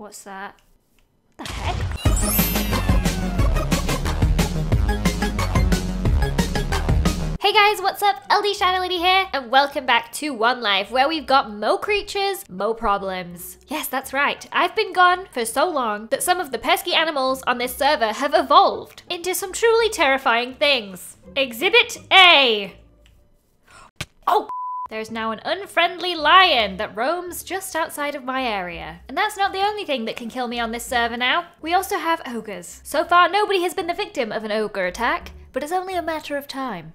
What's that? The heck? Hey guys, what's up? LD Shadow Lady here, and welcome back to One Life, where we've got mo creatures, mo problems. Yes, that's right. I've been gone for so long that some of the pesky animals on this server have evolved into some truly terrifying things. Exhibit A. Oh! There's now an unfriendly lion that roams just outside of my area. And that's not the only thing that can kill me on this server now. We also have ogres. So far, nobody has been the victim of an ogre attack, but it's only a matter of time.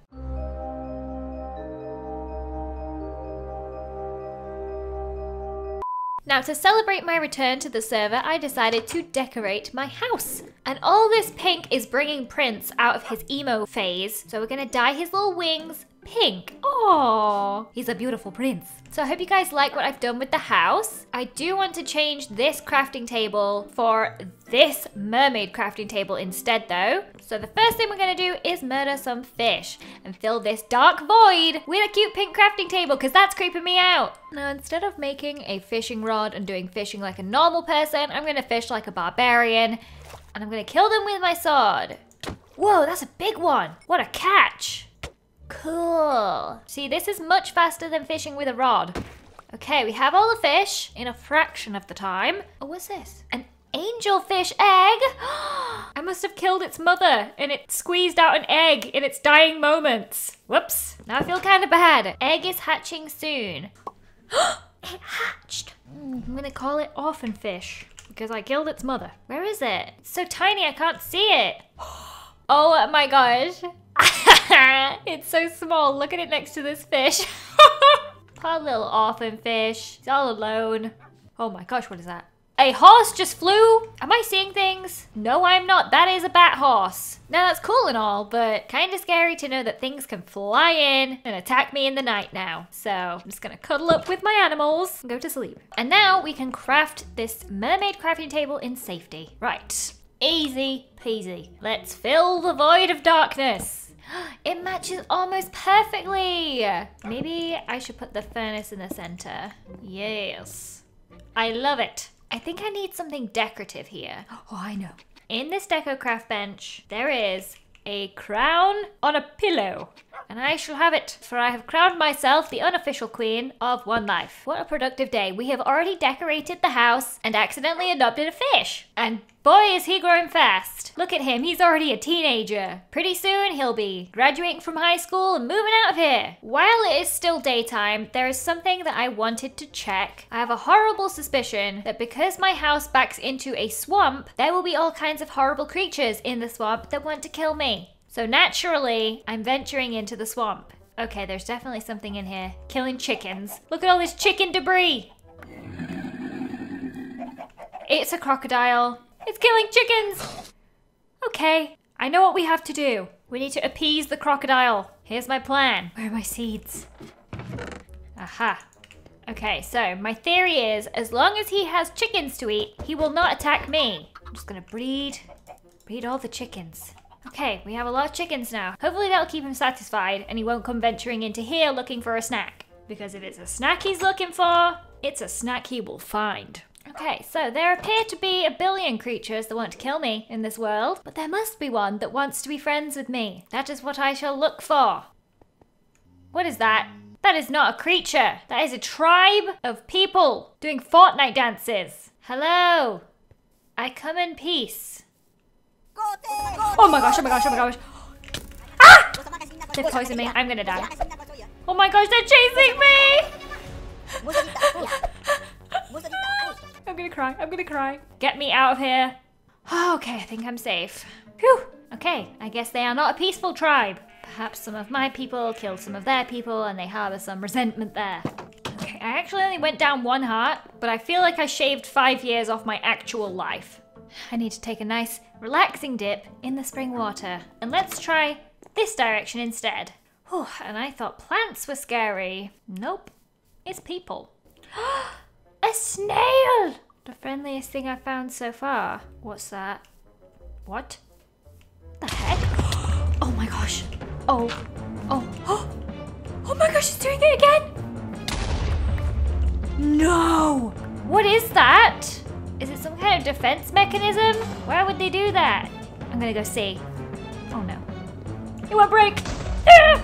Now, to celebrate my return to the server, I decided to decorate my house. And all this pink is bringing Prince out of his emo phase. So we're gonna dye his little wings pink. Oh, he's a beautiful prince. So I hope you guys like what I've done with the house. I do want to change this crafting table for this mermaid crafting table instead though. So the first thing we're gonna do is murder some fish and fill this dark void with a cute pink crafting table because that's creeping me out. Now instead of making a fishing rod and doing fishing like a normal person, I'm gonna fish like a barbarian and I'm gonna kill them with my sword. Whoa, that's a big one. What a catch. Cool. See, this is much faster than fishing with a rod. Okay, we have all the fish in a fraction of the time. Oh, what's this? An angelfish egg? I must have killed its mother and it squeezed out an egg in its dying moments. Whoops. Now I feel kind of bad. Egg is hatching soon. it hatched. Mm, I'm gonna call it orphan fish because I killed its mother. Where is it? It's so tiny I can't see it. Oh my gosh. it's so small. Look at it next to this fish. Poor little orphan fish. He's all alone. Oh my gosh, what is that? A horse just flew? Am I seeing things? No, I'm not. That is a bat horse. Now, that's cool and all, but kind of scary to know that things can fly in and attack me in the night now. So I'm just gonna cuddle up with my animals and go to sleep. And now we can craft this mermaid crafting table in safety. Right. Easy peasy. Let's fill the void of darkness. It matches almost perfectly. Maybe I should put the furnace in the center. Yes. I love it. I think I need something decorative here. Oh, I know. In this deco craft bench, there is a crown on a pillow. And I shall have it, for I have crowned myself the unofficial queen of One Life. What a productive day. We have already decorated the house and accidentally adopted a fish. And boy, is he growing fast. Look at him, he's already a teenager. Pretty soon, he'll be graduating from high school and moving out of here. While it is still daytime, there is something that I wanted to check. I have a horrible suspicion that because my house backs into a swamp, there will be all kinds of horrible creatures in the swamp that want to kill me. So naturally, I'm venturing into the swamp. Okay, there's definitely something in here. Killing chickens. Look at all this chicken debris. It's a crocodile. It's killing chickens. Okay, I know what we have to do. We need to appease the crocodile. Here's my plan. Where are my seeds? Aha. Okay, so my theory is as long as he has chickens to eat, he will not attack me. I'm just gonna breed, breed all the chickens. Okay, we have a lot of chickens now. Hopefully that'll keep him satisfied and he won't come venturing into here looking for a snack. Because if it's a snack he's looking for, it's a snack he will find. Okay, so there appear to be a billion creatures that want to kill me in this world, but there must be one that wants to be friends with me. That is what I shall look for. What is that? That is not a creature. That is a tribe of people doing Fortnite dances. Hello. I come in peace. Oh my gosh, oh my gosh, oh my gosh. Ah! They poisoned me. I'm gonna die. Oh my gosh, they're chasing me! I'm gonna cry. I'm gonna cry. Get me out of here. Okay, I think I'm safe. Whew. Okay, I guess they are not a peaceful tribe. Perhaps some of my people killed some of their people and they harbor some resentment there. Okay, I actually only went down one heart, but I feel like I shaved five years off my actual life. I need to take a nice, relaxing dip in the spring water. And let's try this direction instead. Whew, and I thought plants were scary. Nope, it's people. a snail! The friendliest thing I've found so far. What's that? What? The heck? Oh my gosh. Oh. Oh. Oh my gosh, it's doing it again! No! What is that? Is it some kind of defense mechanism? Why would they do that? I'm gonna go see. Oh no. It won't break! Ah!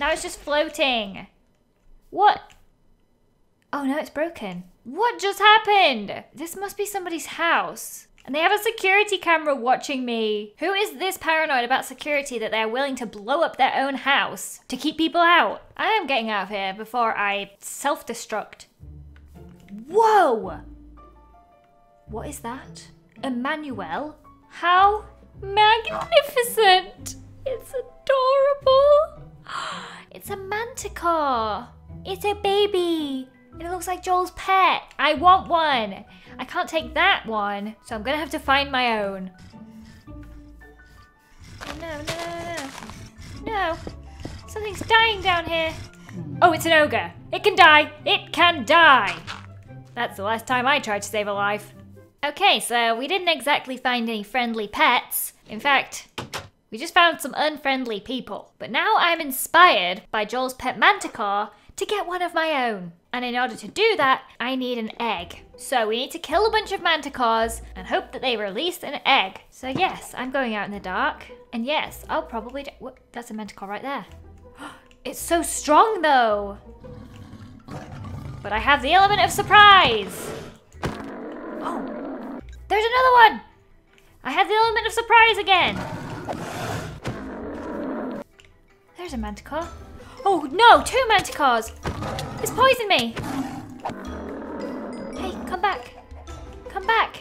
Now it's just floating. What? Oh no, it's broken. What just happened? This must be somebody's house. And they have a security camera watching me. Who is this paranoid about security that they're willing to blow up their own house to keep people out? I am getting out of here before I self destruct. Whoa! What is that? Emmanuel? How magnificent! It's adorable! It's a manticore! It's a baby! It looks like Joel's pet! I want one! I can't take that one, so I'm gonna have to find my own. No, no, no, no. No! Something's dying down here! Oh, it's an ogre! It can die! It can die! That's the last time I tried to save a life. Okay, so we didn't exactly find any friendly pets. In fact, we just found some unfriendly people. But now I'm inspired by Joel's pet manticore to get one of my own. And in order to do that, I need an egg. So we need to kill a bunch of manticores and hope that they release an egg. So yes, I'm going out in the dark. And yes, I'll probably? That's a manticore right there. It's so strong though. But I have the element of surprise. There's another one! I have the element of surprise again! There's a manticore. Oh no, two manticores! It's poisoned me! Hey, come back! Come back!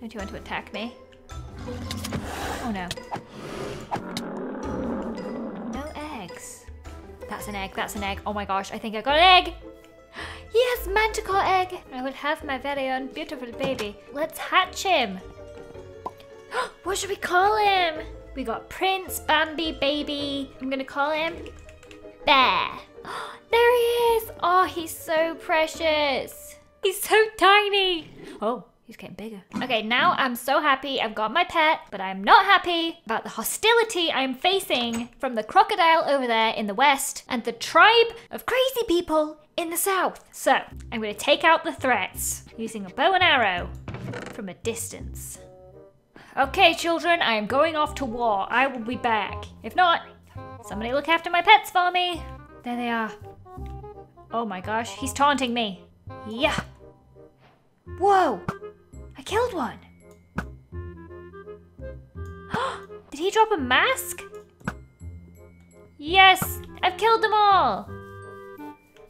Don't you want to attack me? Oh no. No eggs. That's an egg, that's an egg. Oh my gosh, I think I got an egg! Yes, manticore egg! I will have my very own beautiful baby. Let's hatch him. what should we call him? We got Prince, Bambi, Baby. I'm gonna call him Bear. there he is! Oh, he's so precious. He's so tiny. Oh, He's getting bigger. Okay, now I'm so happy I've got my pet, but I'm not happy about the hostility I'm facing from the crocodile over there in the west and the tribe of crazy people in the south. So, I'm going to take out the threats using a bow and arrow from a distance. Okay, children, I am going off to war. I will be back. If not, somebody look after my pets for me. There they are. Oh my gosh, he's taunting me. Yeah. Whoa! I killed one. Did he drop a mask? Yes, I've killed them all.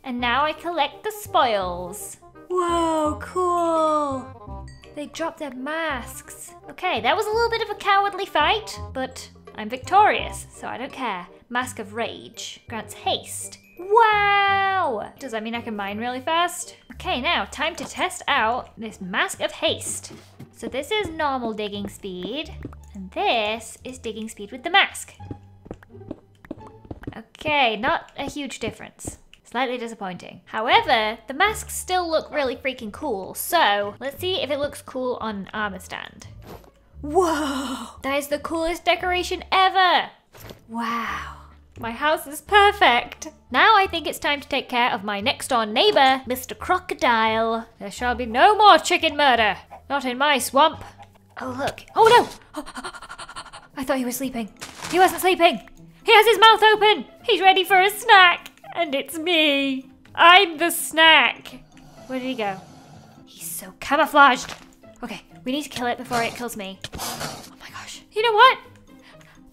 And now I collect the spoils. Whoa, cool. They dropped their masks. Okay, that was a little bit of a cowardly fight, but I'm victorious, so I don't care. Mask of Rage grants haste. Wow! Does that mean I can mine really fast? Okay, now time to test out this Mask of Haste. So this is normal digging speed, and this is digging speed with the mask. Okay, not a huge difference. Slightly disappointing. However, the masks still look really freaking cool, so let's see if it looks cool on an armor stand. Whoa! That is the coolest decoration ever! Wow. My house is perfect. Now I think it's time to take care of my next door neighbor, Mr. Crocodile. There shall be no more chicken murder. Not in my swamp. Oh, look. Oh, no! I thought he was sleeping. He wasn't sleeping. He has his mouth open. He's ready for a snack. And it's me. I'm the snack. Where did he go? He's so camouflaged. Okay, we need to kill it before it kills me. Oh my gosh. You know what?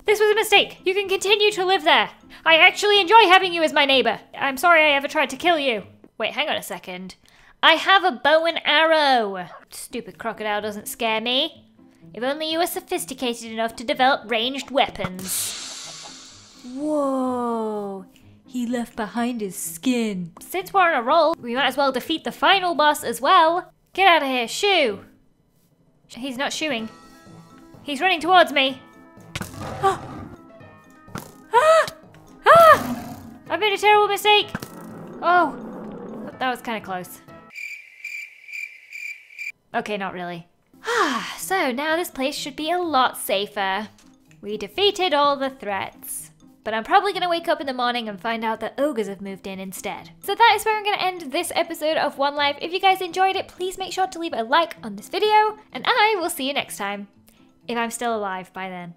This was a mistake. You can continue to live there. I actually enjoy having you as my neighbor. I'm sorry I ever tried to kill you. Wait, hang on a second. I have a bow and arrow. Stupid crocodile doesn't scare me. If only you were sophisticated enough to develop ranged weapons. Whoa. He left behind his skin. Since we're on a roll, we might as well defeat the final boss as well. Get out of here, shoo. He's not shooing. He's running towards me. ah! Ah! I made a terrible mistake. Oh, that was kind of close. Okay, not really. Ah, so now this place should be a lot safer. We defeated all the threats. But I'm probably to wake up in the morning and find out that ogres have moved in instead. So that is where I'm to end this episode of One Life. If you guys enjoyed it, please make sure to leave a like on this video, and I will see you next time. If I'm still alive by then.